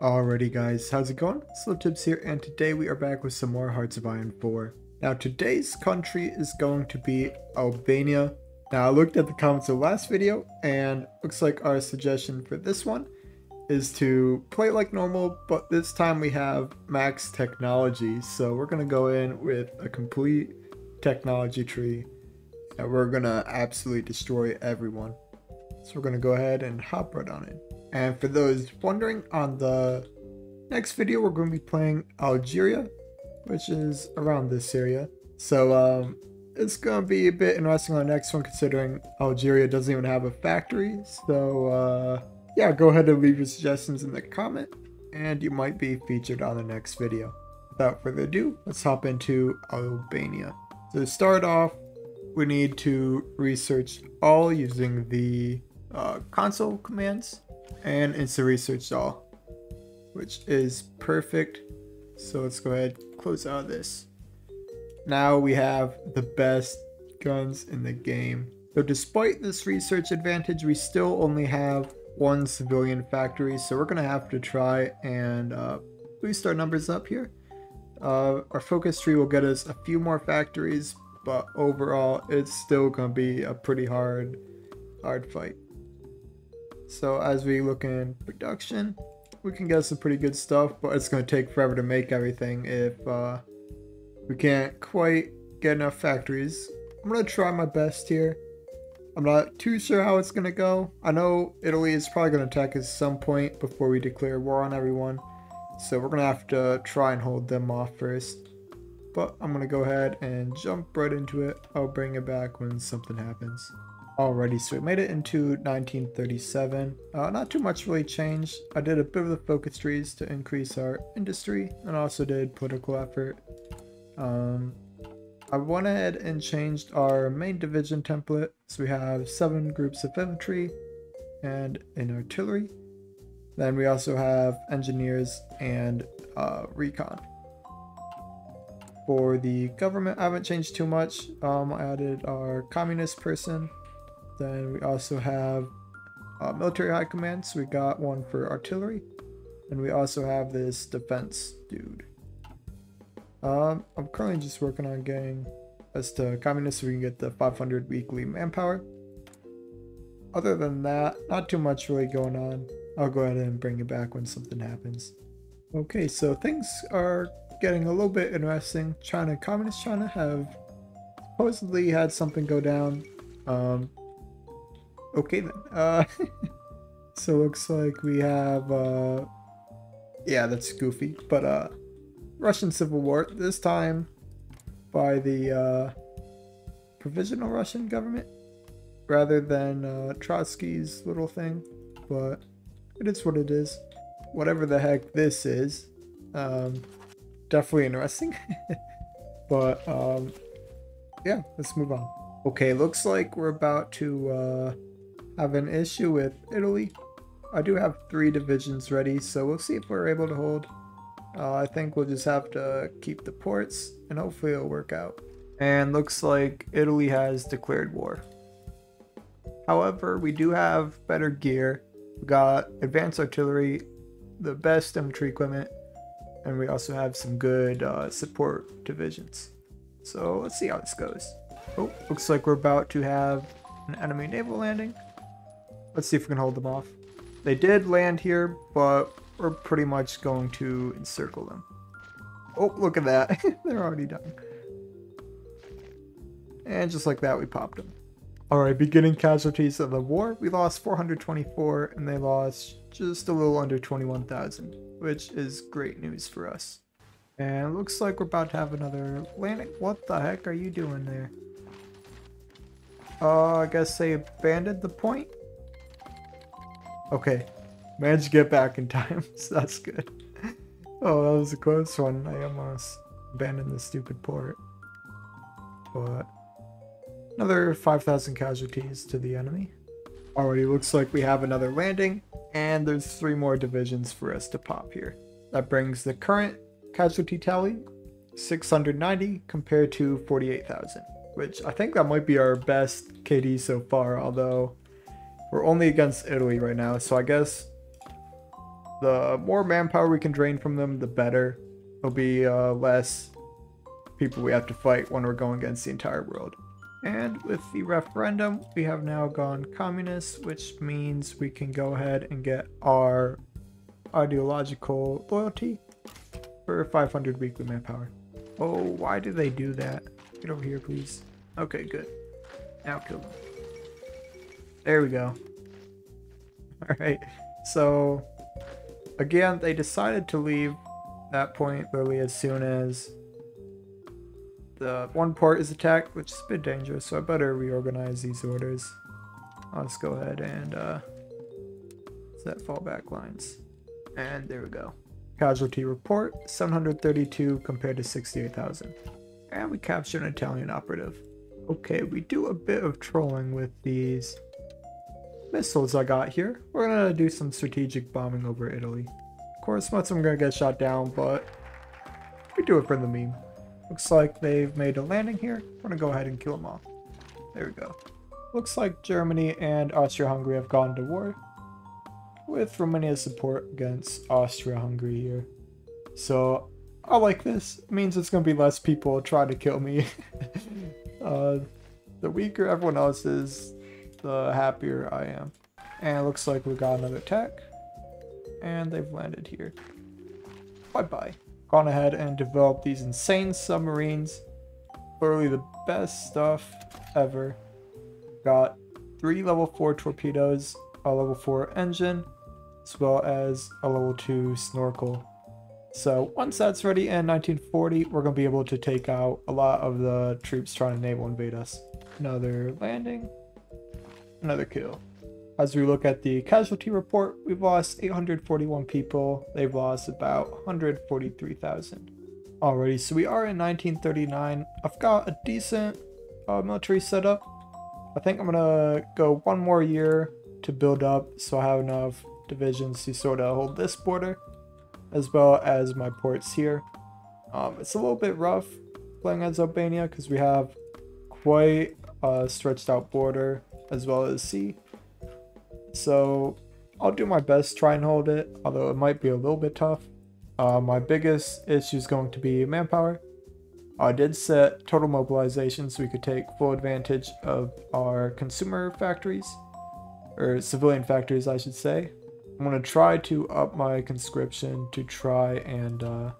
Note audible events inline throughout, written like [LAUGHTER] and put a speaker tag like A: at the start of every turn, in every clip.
A: Alrighty guys, how's it going? Tibbz here and today we are back with some more Hearts of Iron 4. Now today's country is going to be Albania. Now I looked at the comments of the last video and looks like our suggestion for this one is to play like normal but this time we have max technology so we're to go in with a complete technology tree and we're to absolutely destroy everyone. So we're to go ahead and hop right on it. And for those wondering, on the next video, we're going to be playing Algeria, which is around this area. So um, it's going to be a bit interesting on the next one, considering Algeria doesn't even have a factory. So uh, yeah, go ahead and leave your suggestions in the comment, and you might be featured on the next video. Without further ado, let's hop into Albania. So to start off, we need to research all using the uh, console commands and instant research doll, which is perfect. So let's go ahead close out this. Now we have the best guns in the game. So despite this research advantage, we still only have one civilian factory, so we're gonna have to try and uh, boost our numbers up here. Uh, our focus tree will get us a few more factories, but overall, it's still gonna be a pretty hard, hard fight. So as we look in production, we can get some pretty good stuff, but it's going to take forever to make everything if uh, we can't quite get enough factories. I'm going to try my best here. I'm not too sure how it's going to go. I know Italy is probably going to attack us some point before we declare war on everyone. So we're going to have to try and hold them off first. But I'm going to go ahead and jump right into it. I'll bring it back when something happens. Alrighty, so we made it into 1937. Uh, not too much really changed. I did a bit of the focus trees to increase our industry and also did political effort. Um, I went ahead and changed our main division template. So we have seven groups of infantry and an artillery. Then we also have engineers and uh, recon. For the government, I haven't changed too much. Um, I added our communist person then we also have uh, military high command. So we got one for artillery. And we also have this defense dude. Um, I'm currently just working on getting us to communist so we can get the 500 weekly manpower. Other than that, not too much really going on. I'll go ahead and bring it back when something happens. Okay, so things are getting a little bit interesting. China, Communist China have supposedly had something go down. Um, Okay then. Uh, [LAUGHS] so looks like we have, uh, yeah, that's goofy. But uh, Russian Civil War this time by the uh, provisional Russian government rather than uh, Trotsky's little thing. But it is what it is. Whatever the heck this is, um, definitely interesting. [LAUGHS] but um, yeah, let's move on. Okay, looks like we're about to uh, have an issue with Italy. I do have three divisions ready, so we'll see if we're able to hold. Uh, I think we'll just have to keep the ports, and hopefully it'll work out. And looks like Italy has declared war. However, we do have better gear. We got advanced artillery, the best infantry equipment, and we also have some good uh, support divisions. So let's see how this goes. Oh, looks like we're about to have an enemy naval landing. Let's see if we can hold them off. They did land here, but we're pretty much going to encircle them. Oh, look at that. [LAUGHS] They're already done. And just like that, we popped them. Alright, beginning casualties of the war. We lost 424, and they lost just a little under 21,000, which is great news for us. And looks like we're about to have another landing. What the heck are you doing there? Uh, I guess they abandoned the point? Okay. Managed to get back in time, [LAUGHS] so that's good. Oh, that was a close one. I almost abandoned the stupid port. But another 5,000 casualties to the enemy. Already looks like we have another landing, and there's three more divisions for us to pop here. That brings the current casualty tally 690 compared to 48,000, which I think that might be our best KD so far, although we're only against Italy right now, so I guess The more manpower we can drain from them, the better. There'll be uh, less people we have to fight when we're going against the entire world. And with the referendum, we have now gone communist, which means we can go ahead and get our ideological loyalty for 500 weekly manpower. Oh, why do they do that? Get over here, please. Okay, good. Now kill them. There we go. Alright, so again, they decided to leave that point literally as soon as the one port is attacked, which is a bit dangerous, so I better reorganize these orders. Let's go ahead and uh, set fallback lines. And there we go. Casualty report, 732 compared to 68,000. And we captured an Italian operative. Okay, we do a bit of trolling with these missiles I got here. We're gonna do some strategic bombing over Italy. Of course, most of them are gonna get shot down, but we do it for the meme. Looks like they've made a landing here. We're gonna go ahead and kill them all. There we go. Looks like Germany and Austria-Hungary have gone to war with Romania's support against Austria-Hungary here. So I like this. It means it's gonna be less people trying to kill me. [LAUGHS] uh, the weaker everyone else is, the happier I am. And it looks like we got another tech. And they've landed here. Bye-bye gone ahead and developed these insane submarines. Literally the best stuff ever. Got three level 4 torpedoes, a level 4 engine, as well as a level 2 snorkel. So once that's ready in 1940, we're going to be able to take out a lot of the troops trying to naval invade us. Another landing, another kill. As we look at the casualty report, we've lost 841 people. They've lost about 143,000 already. So we are in 1939. I've got a decent uh, military setup. I think I'm gonna go one more year to build up so I have enough divisions to sort of hold this border as well as my ports here. Um, it's a little bit rough playing as Albania because we have quite a stretched out border as well as sea. So I'll do my best try and hold it, although it might be a little bit tough. Uh, my biggest issue is going to be manpower. I did set total mobilization so we could take full advantage of our consumer factories, or civilian factories, I should say. I'm going to try to up my conscription to try and uh,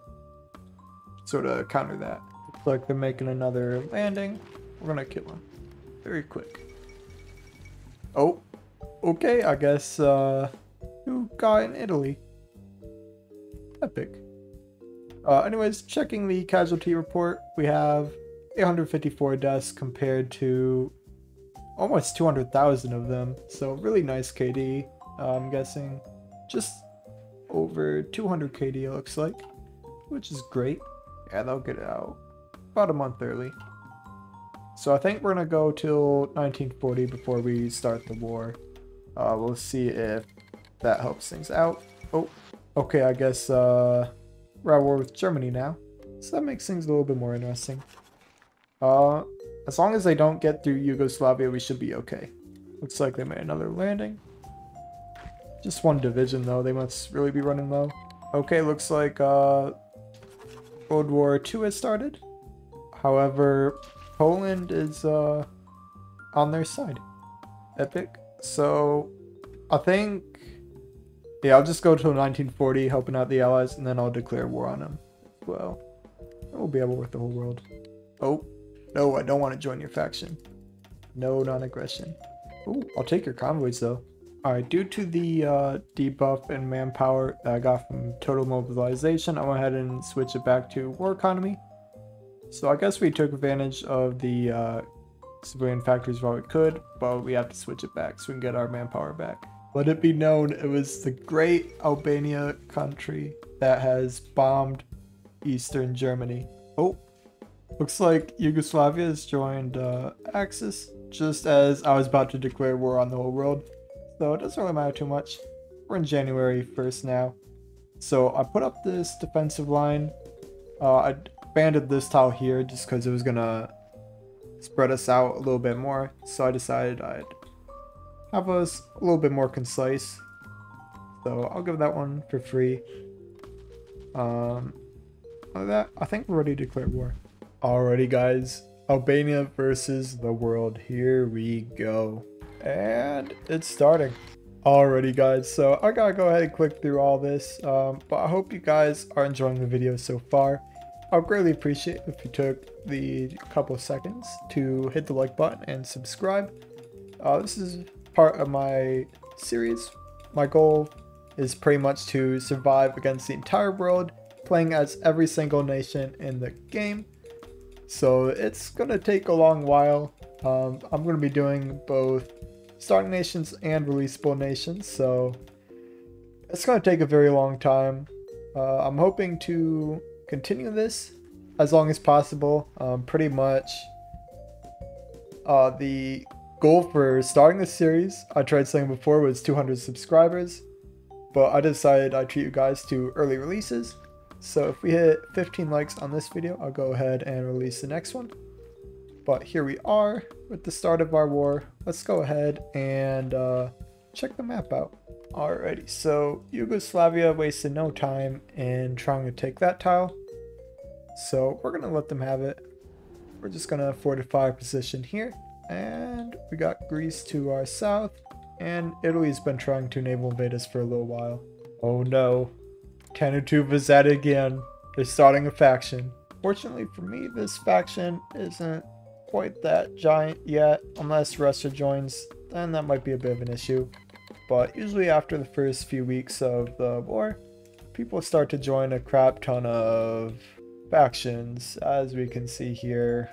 A: sort of counter that. Looks like they're making another landing. We're going to kill them very quick. Oh, okay, I guess, uh, who got in Italy? Epic. Uh, anyways, checking the casualty report, we have 854 deaths compared to almost 200,000 of them. So really nice KD, uh, I'm guessing. Just over 200 KD it looks like, which is great. Yeah, they'll get it out about a month early. So I think we're gonna go till 1940 before we start the war. Uh, we'll see if that helps things out. Oh, okay, I guess uh, we're at war with Germany now. So that makes things a little bit more interesting. Uh, as long as they don't get through Yugoslavia, we should be okay. Looks like they made another landing. Just one division though, they must really be running low. Okay, looks like uh, World War II has started. However, Poland is uh, on their side. Epic. So I think, yeah, I'll just go to 1940, helping out the Allies, and then I'll declare war on them well. We'll be able with the whole world. Oh, no, I don't want to join your faction. No non-aggression. Oh, I'll take your convoys though. Alright, due to the uh, debuff and manpower that I got from total mobilization, I went ahead and switched it back to war economy. So I guess we took advantage of the uh, civilian factories while we could, but we have to switch it back so we can get our manpower back. Let it be known it was the great Albania country that has bombed Eastern Germany. Oh, looks like Yugoslavia has joined uh, Axis just as I was about to declare war on the whole world. So it doesn't really matter too much. We're in January 1st now. So I put up this defensive line. Uh, I abandoned this tile here just because it was gonna spread us out a little bit more. So I decided I'd have us a little bit more concise. So I'll give that one for free. Um, that I think we're ready to declare war. Alrighty, guys. Albania versus the world. Here we go. And it's starting. Alrighty, guys. So I gotta go ahead and click through all this. Um, but I hope you guys are enjoying the video so far. I'd greatly appreciate if you took the couple of seconds to hit the like button and subscribe. Uh, this is part of my series. My goal is pretty much to survive against the entire world, playing as every single nation in the game. So it's gonna take a long while. Um, I'm gonna be doing both starting nations and releasable nations, so it's gonna take a very long time. Uh, I'm hoping to continue this as long as possible. Um, pretty much uh, the goal for starting this series, I tried saying before, was 200 subscribers, but I decided I'd treat you guys to early releases. So if we hit 15 likes on this video, I'll go ahead and release the next one. But here we are with the start of our war. Let's go ahead and uh, check the map out. Alrighty, so Yugoslavia wasted no time in trying to take that tile. So we're gonna let them have it. We're just gonna fortify our position here. And we got Greece to our south. And Italy's been trying to naval invade us for a little while. Oh no. Tannu Tuva is at it again. They're starting a faction. Fortunately for me, this faction isn't quite that giant yet. Unless Russia joins, then that might be a bit of an issue. But usually after the first few weeks of the war, people start to join a crap ton of factions, as we can see here.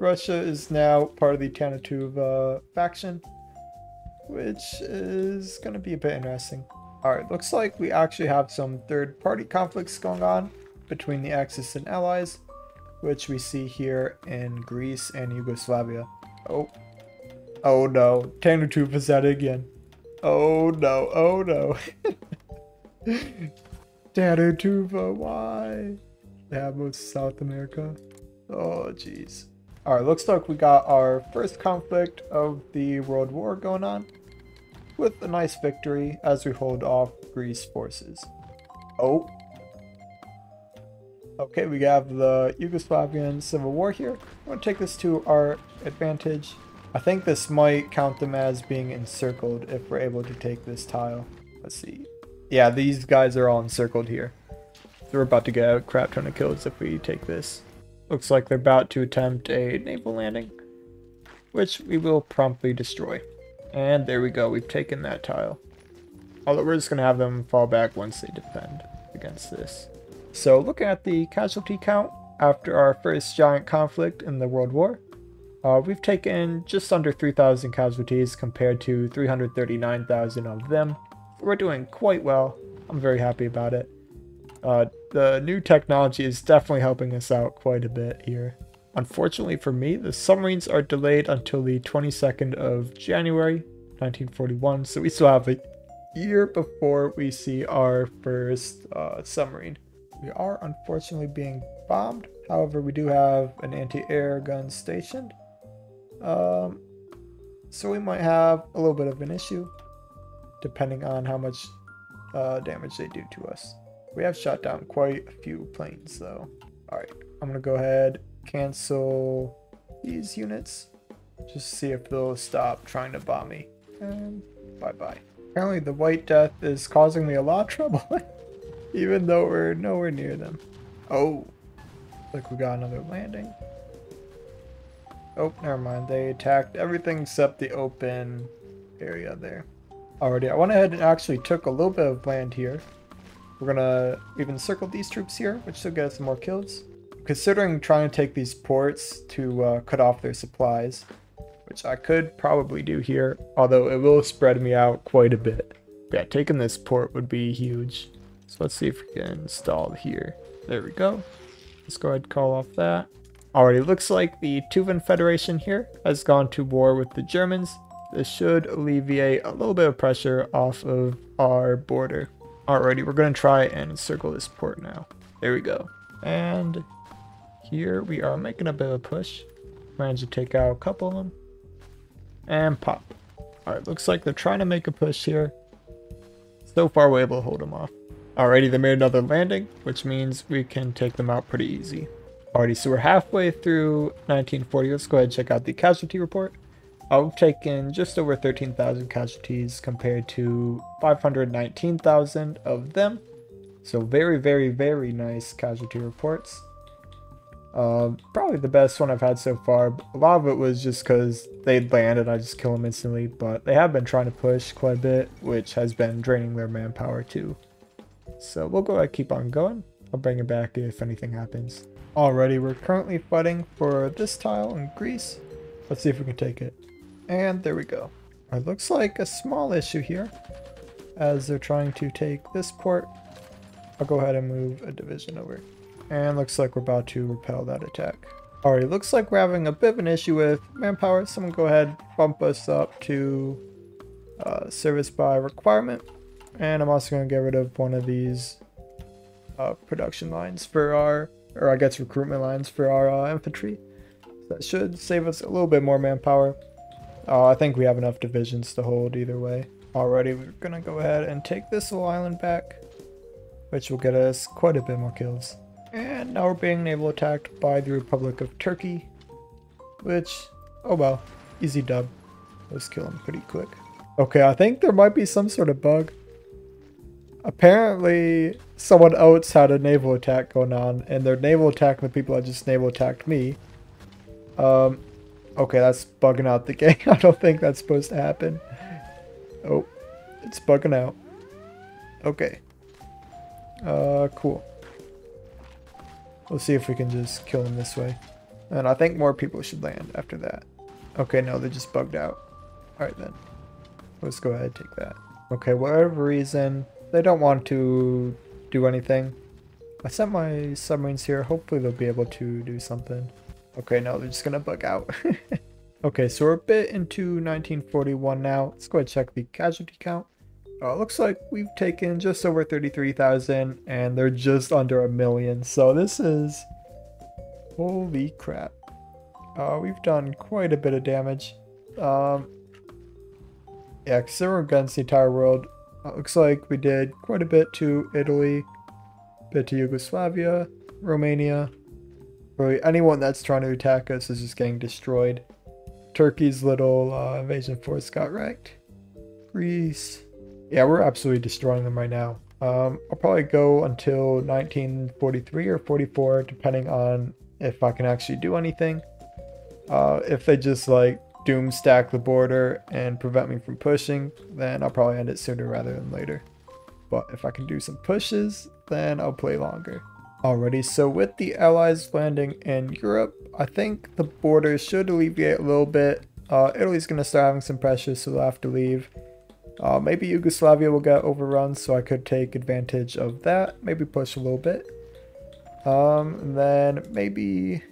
A: Russia is now part of the Tannu Tuva faction, which is going to be a bit interesting. Alright, looks like we actually have some third-party conflicts going on between the Axis and Allies, which we see here in Greece and Yugoslavia. Oh, oh no, Tannu Tuva is at it again. Oh no, oh no. Tannu Tuva, why? have South America. Oh, jeez. Alright, looks like we got our first conflict of the World War going on with a nice victory as we hold off Greece forces. Oh. Okay, we have the Yugoslavian Civil War here. I'm going to take this to our advantage. I think this might count them as being encircled if we're able to take this tile. Let's see. Yeah, these guys are all encircled here. They're about to get a crap ton of kills if we take this. Looks like they're about to attempt a naval landing, which we will promptly destroy. And there we go, we've taken that tile. Although we're just going to have them fall back once they defend against this. So looking at the casualty count after our first giant conflict in the World War, uh, we've taken just under 3,000 casualties compared to 339,000 of them. We're doing quite well. I'm very happy about it. Uh, the new technology is definitely helping us out quite a bit here. Unfortunately for me, the submarines are delayed until the 22nd of January 1941, so we still have a year before we see our first uh, submarine. We are unfortunately being bombed, however we do have an anti-air gun stationed. Um, so we might have a little bit of an issue, depending on how much uh, damage they do to us. We have shot down quite a few planes though. Alright, I'm gonna go ahead, cancel these units. Just see if they'll stop trying to bomb me. And bye-bye. Apparently the White Death is causing me a lot of trouble. [LAUGHS] even though we're nowhere near them. Oh, like we got another landing. Oh, never mind. They attacked everything except the open area there. Already, I went ahead and actually took a little bit of land here. We're gonna, even circle these troops here, which should get us some more kills. Considering trying to take these ports to uh, cut off their supplies, which I could probably do here, although it will spread me out quite a bit. Yeah, taking this port would be huge. So let's see if we can install here. There we go. Let's go ahead and call off that. Already looks like the Tuvan Federation here has gone to war with the Germans. This should alleviate a little bit of pressure off of our border. Alrighty, we're going to try and encircle this port now. There we go. And here we are making a bit of a push. Managed to take out a couple of them. And pop. Alright, looks like they're trying to make a push here. So far we're able to hold them off. Alrighty, they made another landing, which means we can take them out pretty easy. Alrighty, so we're halfway through 1940. Let's go ahead and check out the casualty report. We've taken just over 13,000 casualties compared to 519,000 of them. So very, very, very nice casualty reports. Uh, probably the best one I've had so far. A lot of it was just because they'd land and I just kill them instantly, but they have been trying to push quite a bit, which has been draining their manpower too. So we'll go ahead keep on going. I'll bring it back if anything happens. Alrighty, we're currently fighting for this tile in Greece. Let's see if we can take it. And there we go. It looks like a small issue here, as they're trying to take this port. I'll go ahead and move a division over. And looks like we're about to repel that attack. Alright, looks like we're having a bit of an issue with manpower. Someone go ahead, bump us up to uh, service by requirement. And I'm also going to get rid of one of these uh, production lines for our, or I guess recruitment lines for our uh, infantry. That should save us a little bit more manpower. Uh, I think we have enough divisions to hold either way. Alrighty, we're to go ahead and take this little island back, which will get us quite a bit more kills. And now we're being naval attacked by the Republic of Turkey, which, oh well, easy dub. Let's kill him pretty quick. Okay, I think there might be some sort of bug. Apparently, someone else had a naval attack going on, and they're naval attacking the people that just naval attacked me. Um, okay, that's bugging out the [LAUGHS] game. I don't think that's supposed to happen. Oh, it's bugging out. Okay. Uh, cool. We'll see if we can just kill him this way. And I think more people should land after that. Okay, no, they just bugged out. Alright then. Let's go ahead and take that. Okay, whatever reason, they don't want to do anything. I sent my submarines here. Hopefully they'll be able to do something. Okay, no, they're just gonna bug out. [LAUGHS] okay, so we're a bit into 1941 now. Let's go ahead and check the casualty count. Uh, looks like we've taken just over 33,000 and they're just under a million. So this is... Holy crap. Uh, we've done quite a bit of damage. Um, yeah, considering against the entire world, uh, looks like we did quite a bit to Italy, a bit to Yugoslavia, Romania. Really, anyone that's trying to attack us is just getting destroyed. Turkey's little uh, invasion force got wrecked. Greece, yeah, we're absolutely destroying them right now. Um, I'll probably go until 1943 or 44, depending on if I can actually do anything. Uh, if they just like doom stack the border and prevent me from pushing, then I'll probably end it sooner rather than later. But if I can do some pushes, then I'll play longer. Alrighty, so with the allies landing in Europe, I think the border should alleviate a little bit. Uh, Italy's going to start having some pressure, so they'll have to leave. Uh, maybe Yugoslavia will get overrun, so I could take advantage of that. Maybe push a little bit. Um, and then maybe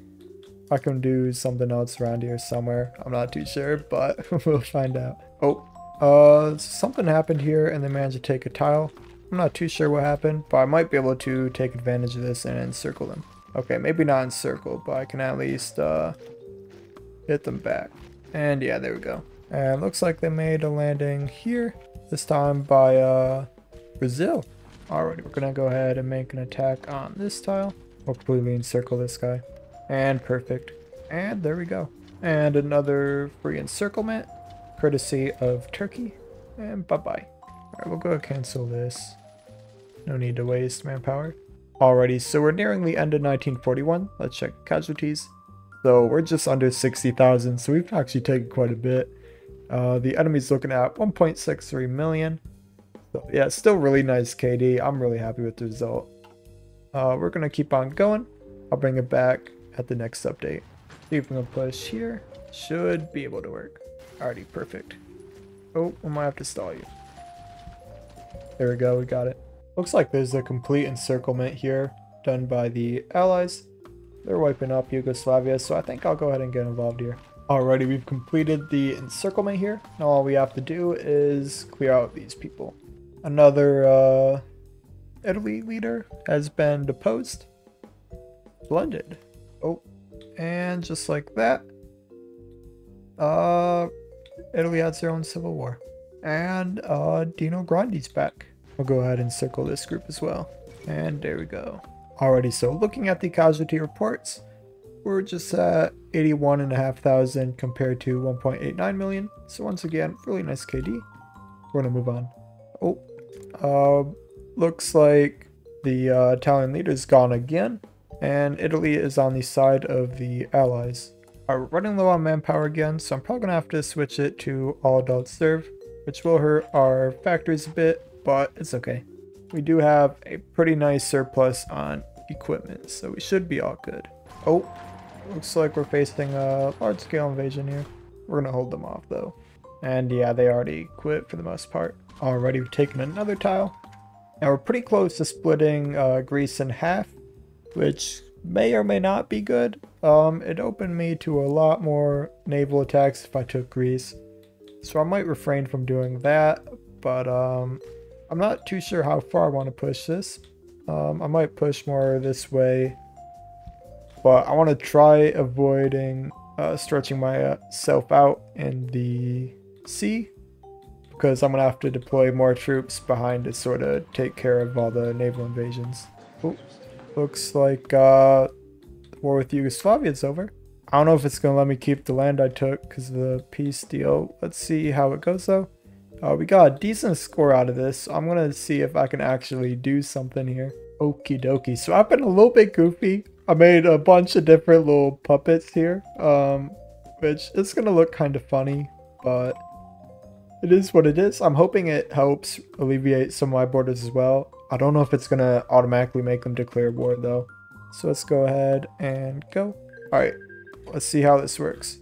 A: I can do something else around here somewhere. I'm not too sure, but [LAUGHS] we'll find out. Oh, uh, something happened here and they managed to take a tile. I'm not too sure what happened, but I might be able to take advantage of this and encircle them. Okay, maybe not encircle, but I can at least uh, hit them back. And yeah, there we go. And looks like they made a landing here, this time by uh, Brazil. Alright, we're gonna go ahead and make an attack on this tile. We'll completely encircle this guy. And perfect. And there we go. And another free encirclement, courtesy of Turkey. And bye-bye. Alright, we'll go cancel this. No need to waste manpower. Alrighty, so we're nearing the end of 1941. Let's check casualties. So we're just under 60,000, so we've actually taken quite a bit. Uh, the enemy's looking at 1.63 million. So yeah, still really nice KD. I'm really happy with the result. Uh, we're going to keep on going. I'll bring it back at the next update. See if we can push here. Should be able to work. Already perfect. Oh, I might have to stall you. There we go, we got it. Looks like there's a complete encirclement here done by the allies. They're wiping up Yugoslavia, so I think I'll go ahead and get involved here. Alrighty, we've completed the encirclement here. Now all we have to do is clear out these people. Another uh, Italy leader has been deposed. Splendid. Oh, and just like that, uh, Italy has their own civil war. And uh, Dino Grandi's back. We'll go ahead and circle this group as well. And there we go. Alrighty, so looking at the casualty reports, we're just at 81,500 compared to 1.89 million. So once again, really nice KD. We're gonna move on. Oh, uh, looks like the uh, Italian leader's gone again, and Italy is on the side of the Allies. Are running low on manpower again, so I'm probably gonna have to switch it to all adult serve, which will hurt our factories a bit, but it's okay. We do have a pretty nice surplus on equipment, so we should be all good. Oh, looks like we're facing a large-scale invasion here. We're gonna hold them off though. And yeah, they already quit for the most part. Already we've taken another tile. Now we're pretty close to splitting uh, Greece in half, which may or may not be good. Um, it opened me to a lot more naval attacks if I took Greece. So I might refrain from doing that, but um, I'm not too sure how far I want to push this. Um, I might push more this way, but I want to try avoiding uh, stretching myself out in the sea because I'm going to have to deploy more troops behind to sort of take care of all the naval invasions. Looks like uh, war with Yugoslavia is over. I don't know if it's going to let me keep the land I took because of the peace deal. Let's see how it goes though. Uh, we got a decent score out of this. I'm going to see if I can actually do something here. Okie dokie. So I've been a little bit goofy. I made a bunch of different little puppets here, um, which is going to look kind of funny, but it is what it is. I'm hoping it helps alleviate some of my borders as well. I don't know if it's going to automatically make them declare war though. So let's go ahead and go. Alright, let's see how this works.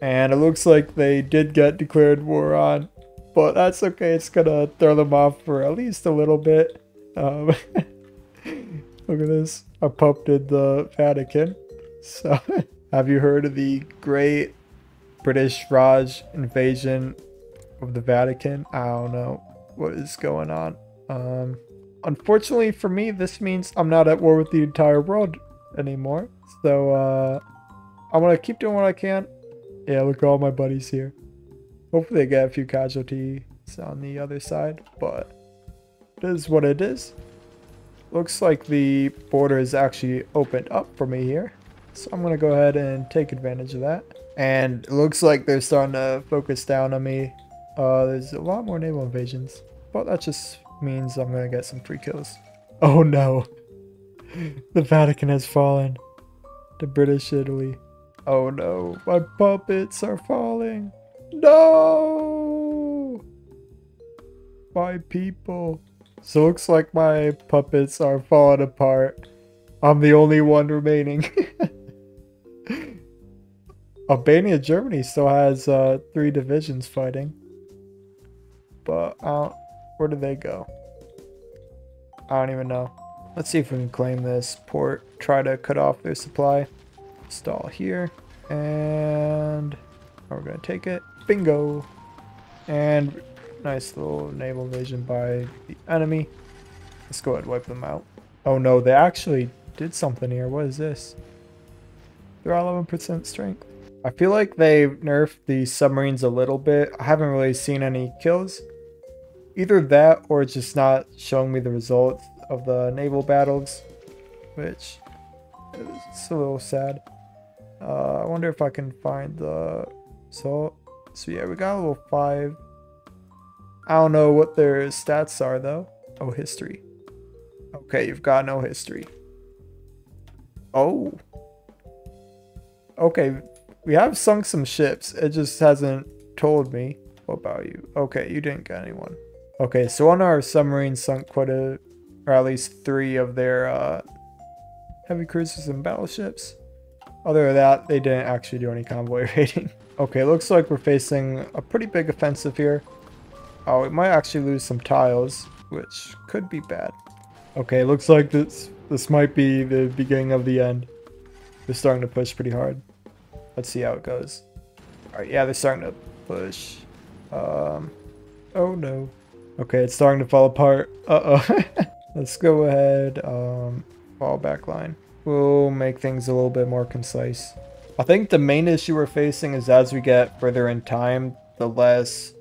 A: And it looks like they did get declared war on, but that's okay. It's going to throw them off for at least a little bit. Um, [LAUGHS] look at this. I in the Vatican. So, [LAUGHS] have you heard of the great British Raj invasion of the Vatican. I don't know what is going on. Um, unfortunately for me, this means I'm not at war with the entire world anymore. So uh, I'm gonna keep doing what I can. Yeah, look at all my buddies here. Hopefully they get a few casualties on the other side, but it is what it is. Looks like the border is actually opened up for me here. So I'm gonna go ahead and take advantage of that. And it looks like they're starting to focus down on me uh, there's a lot more naval invasions, but that's just means I'm gonna get some free kills. Oh no! [LAUGHS] the Vatican has fallen The British Italy. Oh no, my puppets are falling. No! My people. So looks like my puppets are falling apart. I'm the only one remaining. [LAUGHS] Albania, Germany still has uh, three divisions fighting but uh, where do they go? I don't even know. Let's see if we can claim this port, try to cut off their supply. Stall here, and we're gonna take it. Bingo! And nice little naval invasion by the enemy. Let's go ahead and wipe them out. Oh no, they actually did something here. What is this? They're all 11% strength. I feel like they nerfed the submarines a little bit. I haven't really seen any kills. Either that or it's just not showing me the results of the naval battles, which is a little sad. Uh, I wonder if I can find the so so yeah we got a level five. I don't know what their stats are though. Oh history. Okay, you've got no history. Oh. Okay, we have sunk some ships. It just hasn't told me. What about you? Okay, you didn't get anyone. Okay, so on our submarine sunk quite a, or at least three of their uh, heavy cruisers and battleships. Other than that, they didn't actually do any convoy [LAUGHS] raiding. okay, looks like we're facing a pretty big offensive here. Oh, we might actually lose some tiles, which could be bad. Okay, looks like this this might be the beginning of the end. They're starting to push pretty hard. Let's see how it goes. Alright, yeah, they're starting to push. Um, oh no. Okay, it's starting to fall apart. Uh-oh. [LAUGHS] Let's go ahead, um, fall back line. We'll make things a little bit more concise. I think the main issue we're facing is as we get further in time, the less,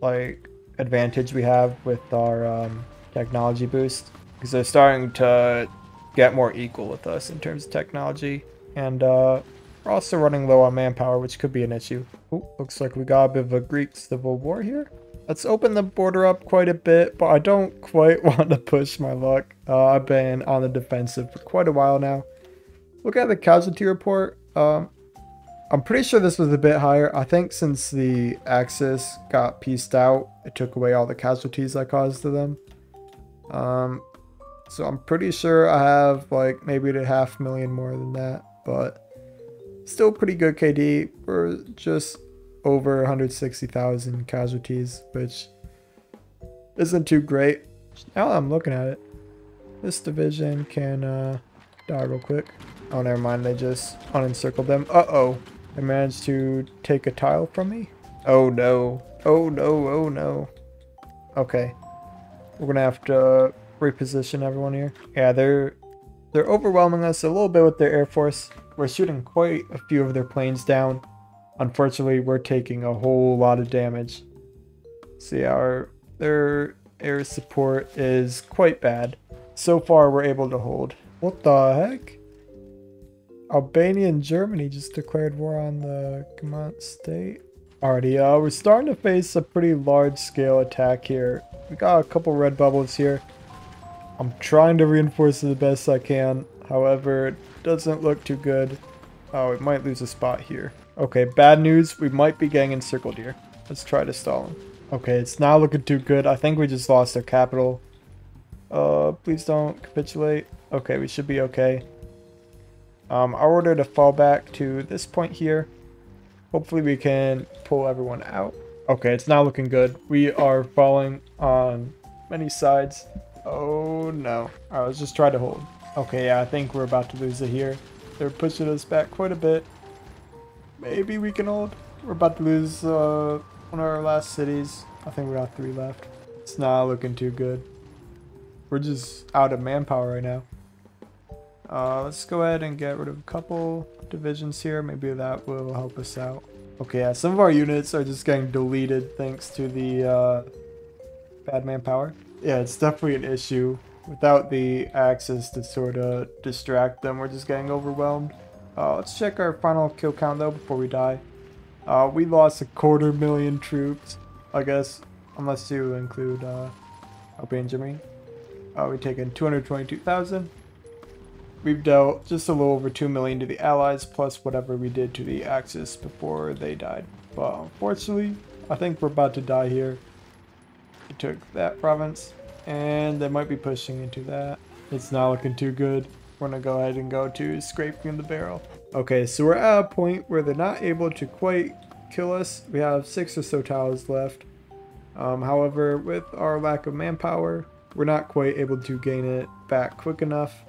A: like, advantage we have with our um, technology boost because they're starting to get more equal with us in terms of technology. And uh, we're also running low on manpower, which could be an issue. Ooh, looks like we got a bit of a Greek civil war here. Let's open the border up quite a bit, but I don't quite [LAUGHS] want to push my luck. Uh, I've been on the defensive for quite a while now. Look at the casualty report. Um, I'm pretty sure this was a bit higher. I think since the Axis got pieced out, it took away all the casualties I caused to them. Um, so I'm pretty sure I have like maybe a half million more than that, but still pretty good KD. We're just over 160,000 casualties, which isn't too great. Now I'm looking at it, this division can uh, die real quick. Oh, never mind. They just unencircled them. Uh-oh. They managed to take a tile from me. Oh, no. Oh, no. Oh, no. Okay. We're going to have to reposition everyone here. Yeah, they're they're overwhelming us a little bit with their air force. We're shooting quite a few of their planes down. Unfortunately, we're taking a whole lot of damage. See, our their air support is quite bad. So far, we're able to hold. What the heck? Albania and Germany just declared war on the Command state. Alrighty, uh, we're starting to face a pretty large scale attack here. We got a couple red bubbles here. I'm trying to reinforce it the best I can. However, it doesn't look too good. Oh, we might lose a spot here. Okay, bad news. We might be getting encircled here. Let's try to stall them. Okay, it's not looking too good. I think we just lost our capital. Uh, please don't capitulate. Okay, we should be okay. Um, I'll order to fall back to this point here. Hopefully we can pull everyone out. Okay, it's not looking good. We are falling on many sides. Oh no. Alright, let's just try to hold. Okay, yeah, I think we're about to lose it here. They're pushing us back quite a bit. Maybe we can hold. We're about to lose uh, one of our last cities. I think we got three left. It's not looking too good. We're just out of manpower right now. Uh, let's go ahead and get rid of a couple divisions here. Maybe that will help us out. Okay, yeah, some of our units are just getting deleted thanks to the uh, bad manpower. Yeah, it's definitely an issue. Without the Axis to sort of distract them, we're just getting overwhelmed. Uh, let's check our final kill count though before we die. Uh, we lost a quarter million troops, I guess, unless you include uh, Albania Germany. Uh, we've taken 222,000. We've dealt just a little over 2 million to the Allies, plus whatever we did to the Axis before they died. But unfortunately, I think we're about to die here. We took that province, and they might be pushing into that. It's not looking too good. We're gonna go ahead and go to scraping the barrel. Okay, so we're at a point where they're not able to quite kill us. We have six or so tiles left. Um, however, with our lack of manpower, we're not quite able to gain it back quick enough.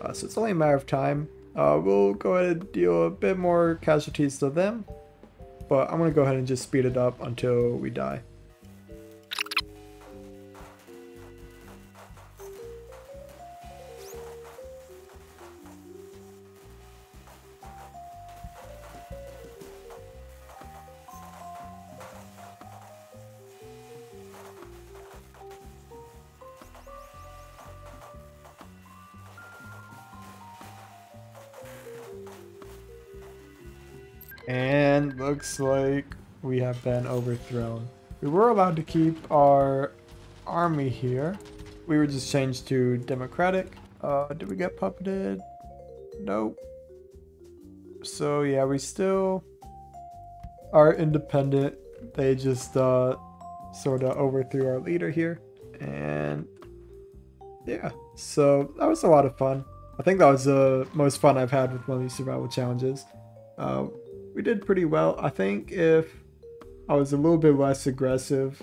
A: Uh, so it's only a matter of time. Uh, we'll go ahead and deal a bit more casualties to them, but I'm going to go ahead and just speed it up until we die. Have been overthrown. We were allowed to keep our army here. We were just changed to democratic. Uh, did we get puppeted? Nope. So yeah, we still are independent. They just uh, sort of overthrew our leader here. And yeah, so that was a lot of fun. I think that was the most fun I've had with one of these survival challenges. Uh, we did pretty well. I think if I was a little bit less aggressive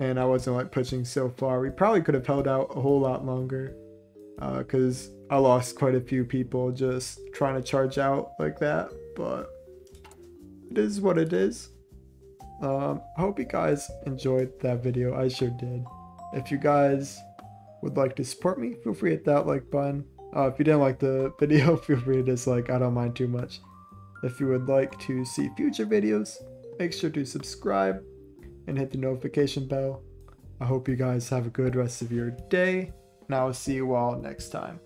A: and I wasn't like pushing so far, we probably could have held out a whole lot longer because uh, I lost quite a few people just trying to charge out like that. But it is what it is. Um, I hope you guys enjoyed that video. I sure did. If you guys would like to support me, feel free to hit that like button. Uh, if you didn't like the [LAUGHS] video, feel free to dislike. I don't mind too much. If you would like to see future videos, make sure to subscribe and hit the notification bell. I hope you guys have a good rest of your day, and I will see you all next time.